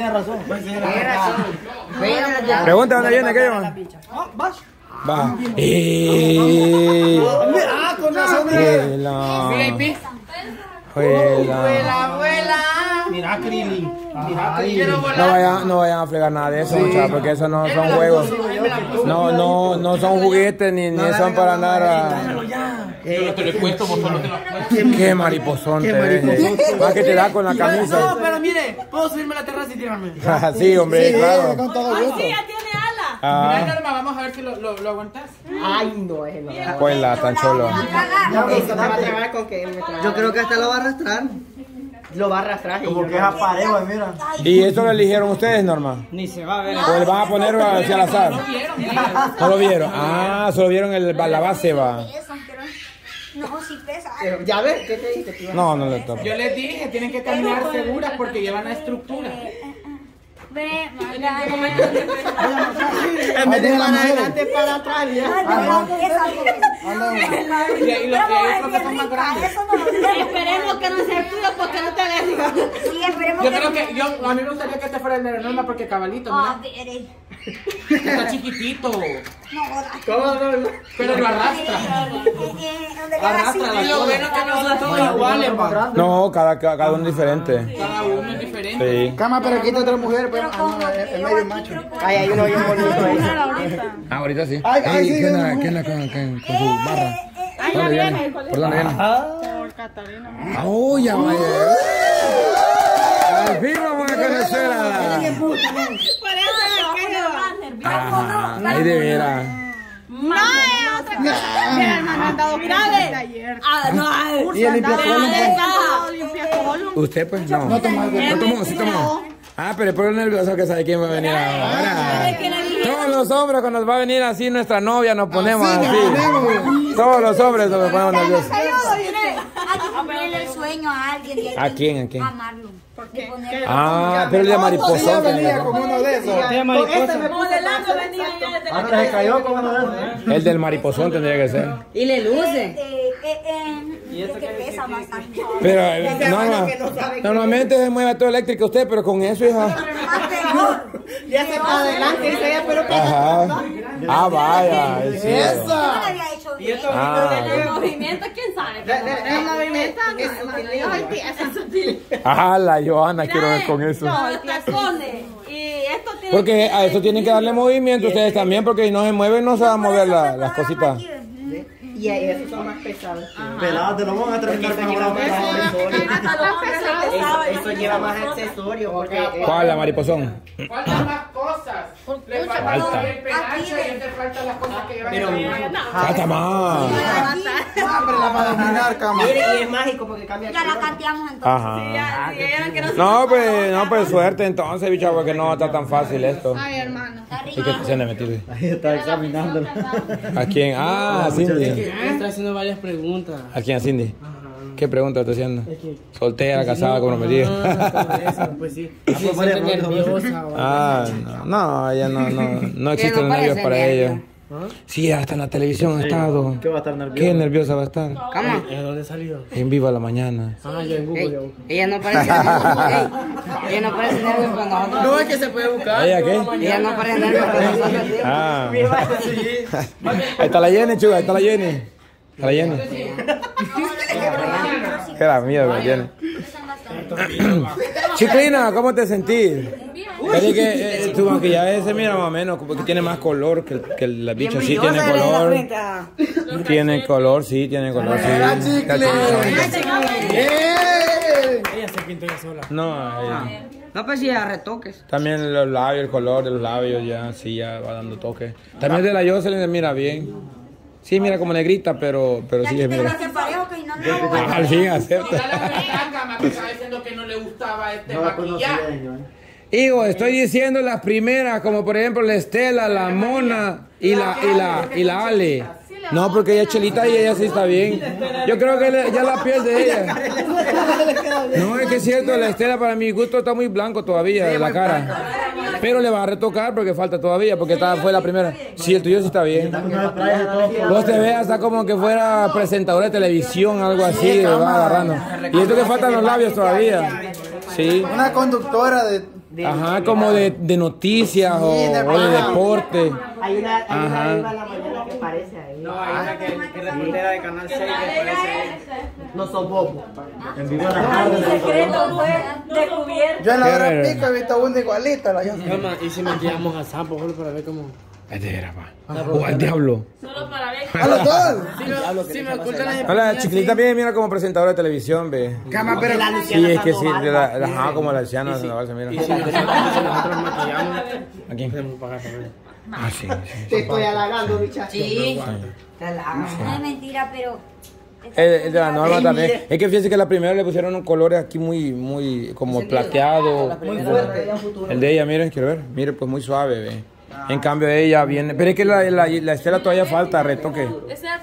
Tiene razón. Pregunta dónde viene aquello. Ah, vas. Va. Eh. Ah, con razón. Juela. Juela. abuela. Mira, Krillin. Mira. No vayan, no vayan a fregar nada de eso, muchachos, porque eso no son juegos. No, no, no son juguetes ni, ni son para andar a... Yo no te lo he puesto, vos solo te lo. Qué mariposón te ves. Más que te da con la No, camisa. pero mire, puedo subirme a la terraza y tirarme. Sí, hombre, claro. Con todo Ay, gusto. sí, ya tiene ala. Ah, Mira, Norma, vamos a ver si lo, lo, lo aguantas. Ay, no, es no. juela, tan cholo. Eso va a tragar con que me. Yo creo que hasta lo va a arrastrar. Lo va a arrastrar. y Como que es no. aparejo, eh, mira. ¿Y eso lo eligieron ustedes, Norma? Ni se va a ver. ¿O le van a poner hacia al azar? ¿No lo vieron? Ah, solo vieron el, la base, va. Ya ves, ¿qué te dije? Te No, no le toca. Yo les dije, tienen que caminar seguras porque llevan la estructura. Ve, manga. En vez de para adelante, para atrás. ya. Esperemos que no sea tuyo porque no te hagas. Sí, esperemos Yo que creo no. que, yo, a mí me gustaría que este fuera el de Norma porque cabalito, Ah, mira. Está chiquitito. No. ¿Cómo no? no? Pero lo arrastra. Eh, eh, eh. Arrastra la Lo bueno que no son todos iguales, pa. No, cada, cada cada uno es diferente. Cada uno es diferente. Sí. Cama, pero aquí está otra mujer, pero Pero ah, no, es medio macho. Ay, hay uno bien bonito ahí. Ah, ahorita sí. Ay, ay, sí, ¿Qué sí, onda, sí. qué onda con, con- con su barra? Ay, ya ¿Dónde viene. viene? ¿Por dónde viene? Por Catalina. Ah, oh, ya vaya. Al fin vamos a conocer a la... Por eso es que Ajá, ahí de veras. No, es otra cosa. Mira, hermano, han dado ayer. Ah, no, ay. Y el pues. Limpia. ¿Usted pues? No. No tomó, no tomó, sí tomó. Ah, pero es por el nervioso que sabe quién va a venir ahora. Todos los hombres cuando nos va a venir así nuestra novia nos ponemos así. Todos los hombres nos ponemos nerviosos. Hay que cumplirle el sueño a alguien. ¿A quién? ¿A quién? A Marlon. Ah, pero el de mariposón venía uno de esos. Modelando venía ya desde Ahora se cayó como uno de esos. El del mariposón tendría que ser. Y le luce. Eh, eh, eh, es que pesa. Pero eh, no, no, normalmente se mueve todo eléctrico usted, pero con eso, hija. Peor. Ya se para adelante, dice ella, pero Ajá. Ah, vaya. es cierto. Yo no lo había hecho bien. Ah, El movimiento, quién sabe. El movimiento es sutil. ah, la Johanna, quiero ver con eso. No, el tacones. Y esto tiene Porque a esto tienen que darle movimiento ustedes también, porque si no se mueven no se van a mover la- las cositas. Y ahí esos son más pesados. Pelados, te lo van a terminar con una Hasta los hombres se Eso, lleva más accesorios eh, ¿Cuál, la mariposón? Faltan más cosas. Le falta Falta. el penacho y te faltan las cosas que llevan Pero- mano. Falta más. Siempre la va a dominar, cama. mire y es mágico porque cambia Ya la canteamos entonces. Ajá. Ya, ella que no pues, no, pues suerte entonces, bicho, porque no está tan fácil esto. Ay, hermano. ¿Y qué se? Ahí está examinándolo. ¿A quién? Ah, a Cindy. Está haciendo varias preguntas. ¿A quién, a Cindy? ¿Qué pregunta está haciendo? Soltera, casada, comprometida. Pues sí. Ah, nerviosa. Ah, no, ella no, no, no existen los nervios para ella. Sí, hasta en la televisión ha estado. ¿Qué va a estar nervioso? Qué nerviosa va a estar. ¿Cómo? ¿De dónde salió? En vivo a la mañana. Ah, yo en Google. Ey, ella no parece nerviosa. Ella no parece nerviosa cuando nosotros. No es que se puede buscar. ¿Ella qué? Ella no parece nerviosa cuando nosotros. Ah. Ahí está la Jenny, chuga, ahí está la Jenny. Está la Jenny. Qué la la Jenny. Chiclina, ¿cómo te sentís? Que eh, tu maquillaje se mira más o menos, como que tiene más color que, el- que la bicha. Sí, tiene color. Tiene color, sí, tiene color. Sí. Ella se pintó ella sola. No, ella- No, pues sí, a retoques. también los labios, el color de los labios ya, sí, ya va dando toque. También de la Jocelyn se mira bien. Sí, mira como negrita, pero, pero sí se Pero mira. No no Ah, Al fin Ya acepta. la americana que estaba diciendo que no le gustaba este No, maquillaje. sileño, ¿eh? Hijo, estoy diciendo las primeras, como por ejemplo la Estela, la Mona y la, y la, y la Ale. No, porque ella es chelita y ella sí está bien. Yo creo que le- ya la piel de ella. No, es que es cierto, la Estela para mi gusto está muy blanco todavía de la cara. Pero le va a retocar porque falta todavía, porque esta fue la primera. Sí, el tuyo sí está bien. Vos te ves hasta como que fuera presentador de televisión, algo así, le va agarrando. Y esto que faltan los labios todavía. Sí. Una conductora de de- Ajá, como de, de noticias o, Sí, de o de verdad. deporte. Hay una, hay Ajá. una viva a la mañana que parece ahí. No, hay una que, que reportera de Canal 6 que parece... No son bobos. En vivo a la tarde. secreto fue descubierto. Yo en la hora pico he visto una igualita. La yo. Y si maquillamos a solo para ver cómo. Es de veras, pa. O al diablo. Solo para ver. ¡A los dos! Si me ocultan las Hola, chiquilita bien, mira como presentadora de televisión, ve. Cama, pero... Sí, es que sí, de la, la- ajá, como la anciana se mira. Y si nosotros maquillamos, ¿A quién? tenemos que pagar también. Ah, sí, sí. Te estoy halagando, muchacho. Sí. No es mentira, pero. Es, es de la norma también. Es que fíjense que la primera le pusieron un color aquí muy, muy, como plateado. Muy fuerte. El de ella, miren, quiero ver. Mire, pues muy suave, ve. En cambio ella viene. Pero es que la, la, la Estela todavía falta retoque.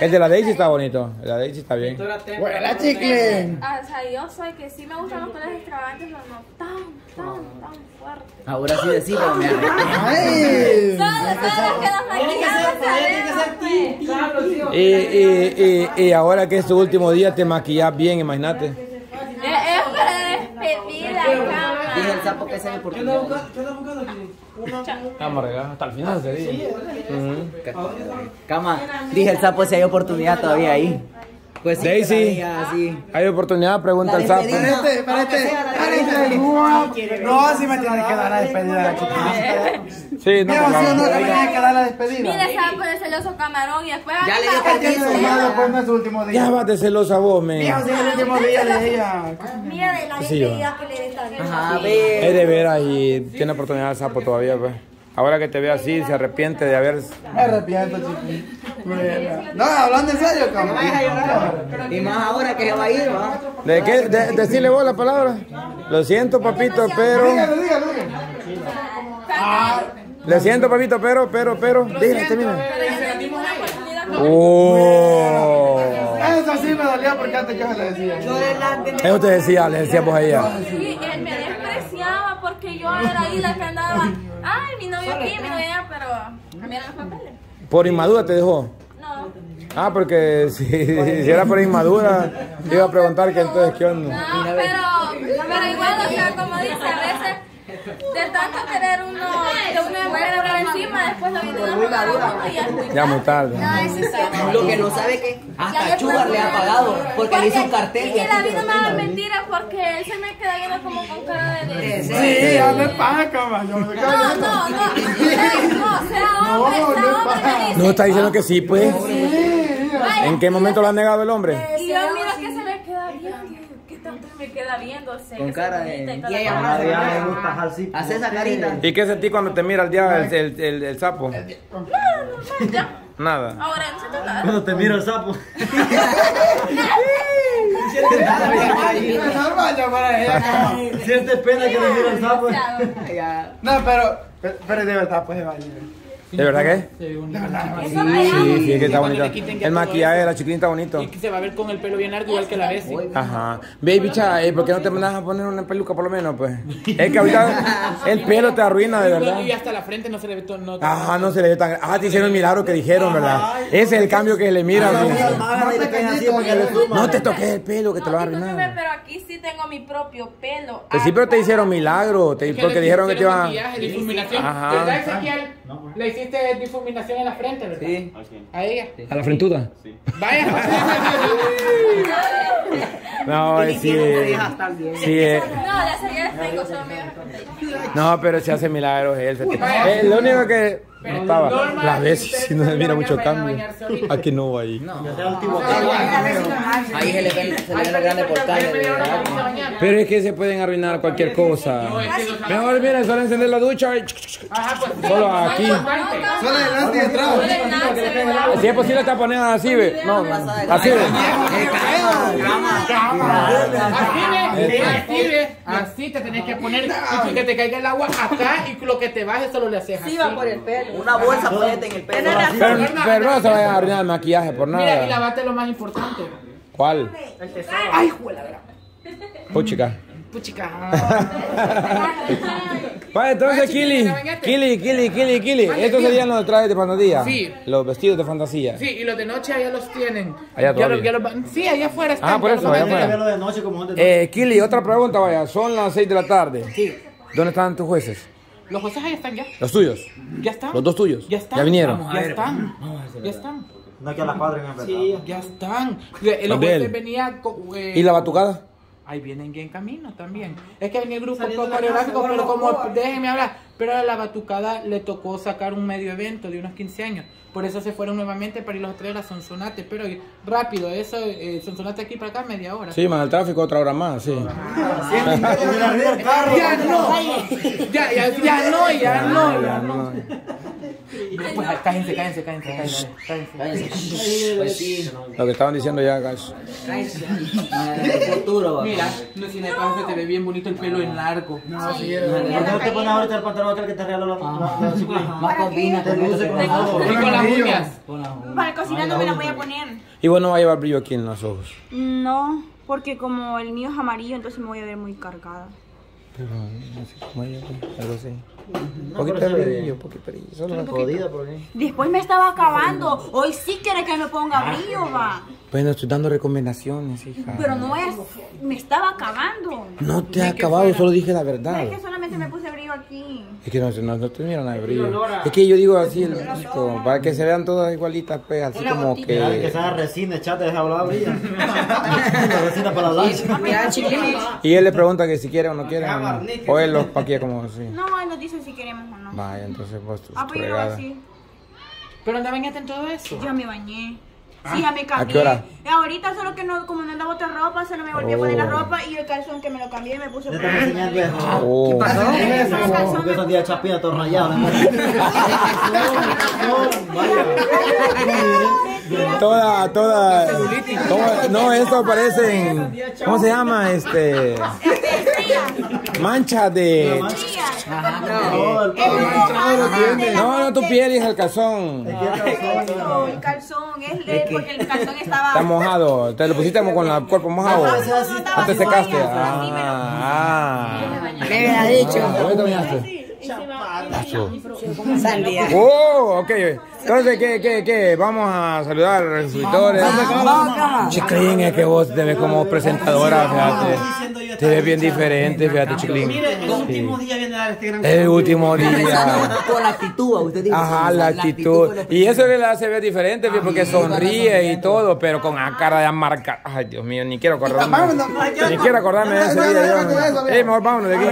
El de la Daisy está bonito. El de la Daisy está bien. ¡Huela, chicle! Ah, O sea, yo soy que sí me gustan los colores extravagantes, pero no tan, tan, tan fuertes. Ahora sí decimos, amor. ¡Ay! Todas las que nos maquillamos sabemos. Y, y, y, y ahora que es tu último día te maquillas bien, imagínate. Es para despedir la Dije el sapo que se ve por tu Vamos a regar hasta el final ese día. Cama, dije el sapo si hay oportunidad todavía ahí. Pues sí, Daisy. Hay oportunidad, pregunta al sapo. Espérate, espérate. No, si me tiene que dar la despedida de la chiquita. Sí, no, Mira, pues, si o no, vamos. que me tiene que dar la despedida. Mira, estaba por el celoso camarón y después. Ya le permiso. Ya no, después no es su último Ya día. vas de celosa vos. Hijo, si es el último día de ella. Mira de la despedida que le den Ajá, Es ve. de veras y tiene oportunidad el sapo todavía, pues. Ahora que te ve así, se arrepiente de haber... Me arrepiento, chiquita. No, hablando en serio, cabrón. Y más ahora que se va a ir, va. ¿De qué? De, decirle vos la palabra. Lo siento, papito, pero... Dígalo, dígalo, dígalo. Le siento, papito, pero, pero, pero... Dígale, termina. Oh. Eso sí me dolía porque antes yo se lo decía. Eso te decía, le decíamos a ella. Sí, él me despreciaba porque yo era ahí la que andaba. Ay, mi novio aquí, mi novio allá, pero. Mira los papeles. Por inmadura te dejó. No. Ah, porque si, si era por inmadura, te iba a preguntar que entonces qué onda. No, pero, pero igual, o sea, como dice, a veces de tanto querer uno, de una mujer por encima, después lo viene a enamorado uno y ya es muy Ya tarde. Lo que no sabe que hasta Chugar le ha pagado porque le hizo un cartel. Y que la vida me da mentira porque él se me queda viendo como con cara de... de- Sí. Yo me No, no, no, no, no, sea hombre, sea hombre, me dice. No, está diciendo que sí, pues. ¿En qué momento lo ha negado el hombre? Y yo que se me queda viendo. ¿Qué tanto me queda viendo? Sé Con se cara de- y y la ella más. Le gusta así. Hace esa carita. ¿Y qué sentí cuando te mira el día el, el, el- el sapo? No, no, ya. Nada. Ahora no se trata. Cuando te mira el sapo. Sientes pena que le mira el sapo. No, pero, pero, pero de verdad, pues de baño. ¿De verdad que? Eso Sí, vaya. sí, es que está bonito. El maquillaje de la chiquita está bonito. Y que se va a ver con el pelo bien largo igual que la vez. Ajá. Baby, cha, eh, ¿por qué no te mandas a poner una peluca por lo menos, pues? Es que ahorita el pelo te arruina, de verdad. Y hasta la frente no se le ve todo. No, Ajá, no se le ve tan... Ah, te hicieron el milagro que dijeron, ¿verdad? Ese es el cambio que le mira. sí. No te toques el pelo, que te lo va a arruinar. pero aquí sí tengo mi propio pelo. Pues sí, pero te hicieron milagro, te- porque dijeron que te iban... Ajá. ¿Verdad, Ezequiel? Le hiciste difuminación en la frente, ¿verdad? Sí. A ella. ¿A la frentuda? Vaya. No, sí. Sí, eh, No, pero se hace milagros él. Lo único que no estaba. Norma, La vez ustedes si no se mira mucho cambio. Aquí no ahí. Ahí se le ven, se le verdad. Pero es que se pueden arruinar cualquier cosa. Mejor mira, solo encender la ducha pues. solo aquí. Solo adelante y atrás. Si es posible te pones así, ve. No, así ve. Así ve, así ve, así te tenés que poner y que te caiga el agua acá y lo que te baje solo le haces así. Sí, va por el pelo. Una bolsa ponete en el pelo. Pero, pero no se vayan a arruinar el maquillaje por Mira, y nada. lavate lo más importante. ¿Cuál? Ay, juela, verdad. Puchica. Puchica. Vale, entonces, Kili, Kili, Kili, Kili, Kili. Estos serían los trajes de fantasía. Sí. Los vestidos de fantasía. Sí, y los de noche allá los tienen. Allá Ya los- todavía. ya los van- Sí, allá afuera están. Ah, por eso, allá afuera. Verlo de noche como antes. Eh, Kili, otra pregunta, vaya. Son las 6 de la tarde. Sí. ¿Dónde están tus jueces? Los jueces ahí están ya. ¿Los tuyos? Ya están. ¿Los dos tuyos? Ya están. ¿Ya vinieron? Ya están. Ya están. No que a las cuadras en verdad. Sí, ya están. Eh, Los ¿Los de jueces co- eh, ¿Y la batucada? Ahí vienen bien camino también. Es que venía el grupo coreográfico, pero como, déjenme hablar, pero a la batucada le tocó sacar un medio evento de unos 15 años. Por eso se fueron nuevamente para irlos a traer a Sonsonate. Pero rápido, eso, eh, Sonsonate aquí para acá, media hora. Sí, más el tráfico otra hora más, sí. Ya no, ya, ya, ya no, ya no, ya no. Cállense, cállense, cállense, cállense, cállense. Sí. Lo que estaban diciendo ya, guys. Va. Mira, no si me pasa, se te ve bien bonito el pelo en largo. ¿Por qué no te pones ahorita el pantalón aquel que te regaló la, ciclista? Más combina Te con luce con todo. Y con las uñas. Para cocinar no me la voy a poner. Y bueno, va a llevar brillo aquí en los ojos. No, porque como el mío es amarillo, entonces me voy a ver muy cargada. Pero, no sé cómo ella, pues, algo así. Un poquito de brillo, un poquito de brillo. Solo un poquito. Jodida, ¿por qué? Después me estaba acabando. Hoy sí quiere que me ponga brillo, va. Bueno, estoy dando recomendaciones, hija. Pero no es. Me estaba acabando. No te ha acabado, solo dije la verdad. es que solamente me puse Es que no, no, no te miran nada de brillo. Es que yo digo así, el brillo, para que se vean todas igualitas, pues, así como Mira, que que... esa resina, echate, deja hablar, brilla. La resina para la. Y él le pregunta que si quiere o no quiere, o, no. o él los paquea como así. No, él nos dice si queremos o no. Vaya, entonces vos tu Ah, pues yo así. Pero anda bañate en todo eso. Ya me bañé. Sí, ya me cambié. qué hora? Ahorita solo que no, como no andaba otra ropa, solo me volví a poner la Oh. ropa y el calzón que me lo cambié me puse Ya por estamos enseñando eso. Oh. Porque esos días chapina todo rayado. Toda, toda, toda- no, esto parecen, ¿cómo se llama? Este, manchas de, no, no tu piel, hija, el calzón, Eso, el calzón, es es porque el calzón estaba. está mojado, te lo pusiste como con el cuerpo mojado, No, no te secaste, así, así me ah, hubiera dicho. ¿dónde te bañaste? Sandía. Oh, ok. Entonces, ¿qué, qué, qué? Vamos a saludar a los suscriptores. Chiquilín, es que vos te ves como presentadora, fíjate. Te ves bien diferente, fíjate, Chiquilín. El último Sí. día viene a dar este gran El último día. Con la actitud, usted dice. Ajá, la actitud. Y eso que la hace ver diferente, porque sonríe y todo, pero con la cara de amarca. Ay, Dios mío, ni quiero acordarme. Ni quiero acordarme de ese día. Eh, mejor vámonos de aquí.